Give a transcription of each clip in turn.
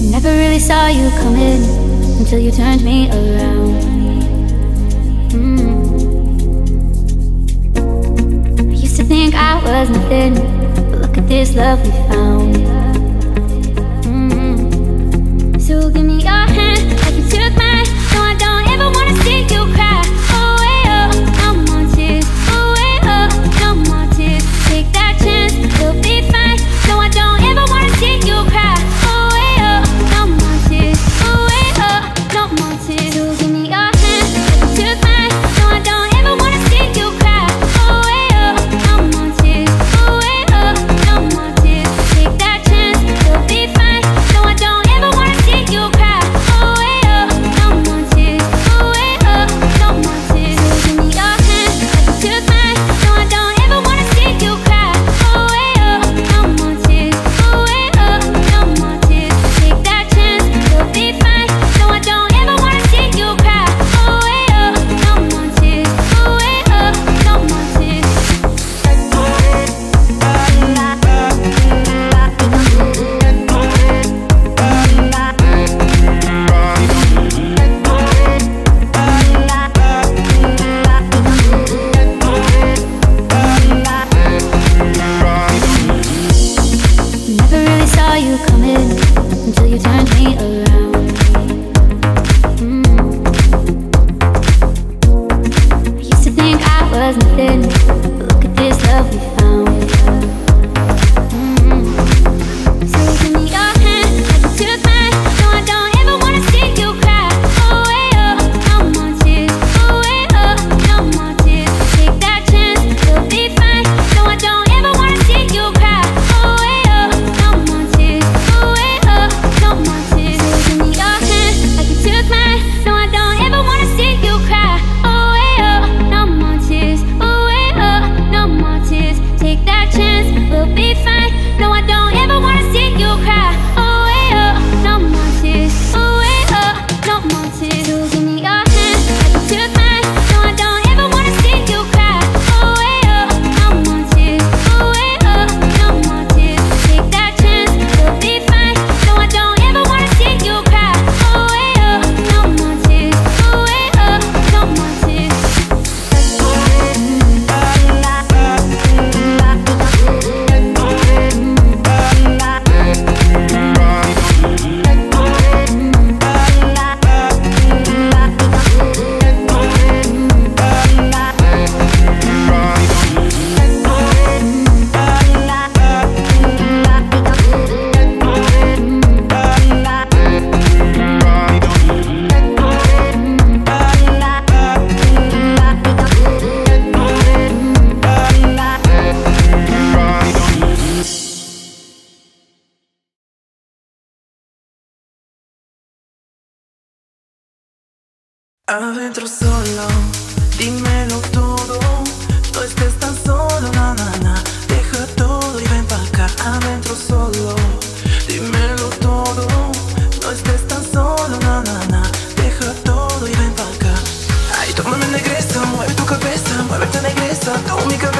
Never really saw you coming until you turned me around. Mm. I used to think I was nothing, but look at this love we found. Adentro solo, dímelo todo. No estés tan solo, na, na, na. Deja todo y ven para acá. Adentro solo, dímelo todo. No estés tan solo, na, na, na. Deja todo y ven para acá. Ay, tómame en negreso, mueve tu cabeza, muévete en negreso, toma mi cabeza.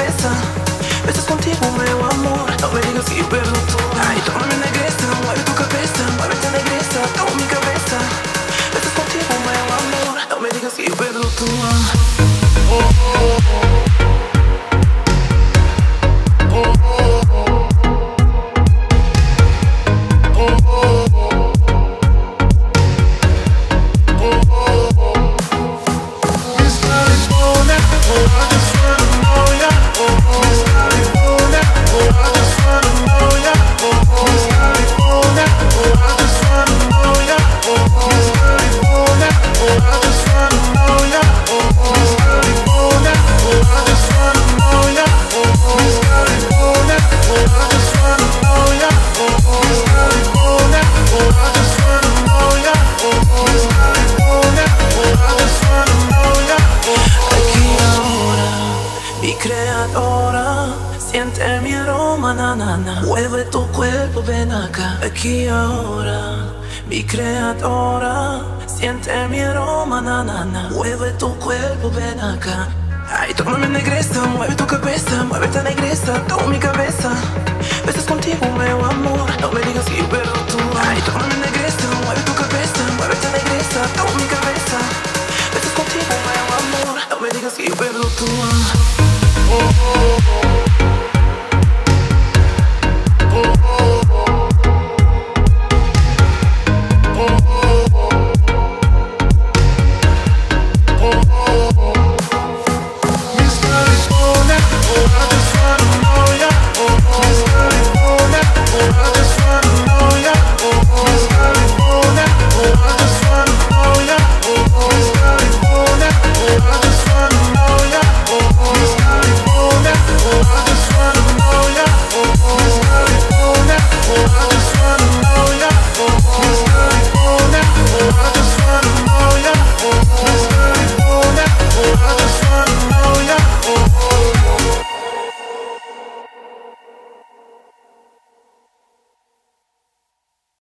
na na. Tu cuerpo, ven acá. Aquí ahora, mi creadora. Siente mi aroma, na na na. Mueve tu cuerpo, ven acá. Ay, tómame negresa, mueve tu cabeza Muévete negresa, toma mi cabeza. Besas contigo, meu amor. No me digas que pero tú. Ay, tómame negresa, mueve tu cabeza Muévete negresa, toma mi cabeza. Besas contigo, meu amor. No me digas que pero tú. Ah. Oh, oh.